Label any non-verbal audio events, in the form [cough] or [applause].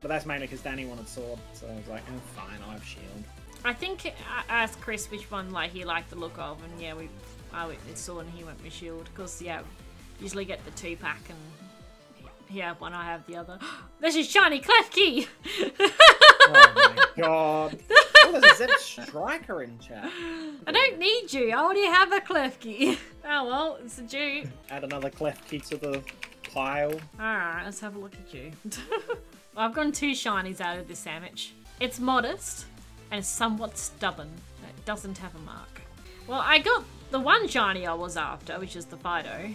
But that's mainly because Danny wanted sword, so I was like, oh fine, I have shield. I think I asked Chris which one like he liked the look of, and yeah, we I went with sword and he went with shield because yeah, usually get the two pack and he had one, I have the other. [gasps] this is shiny Klefki. [laughs] Oh my god. There's a Zeb Striker in chat. I don't need you. I already have a Klefki. [laughs] oh well, it's a Jew. Add another Klefki to the pile. Alright, let's have a look at you. [laughs] I've gotten two shinies out of this sandwich. It's modest and somewhat stubborn. It doesn't have a mark. Well, I got the one shiny I was after, which is the Fidough.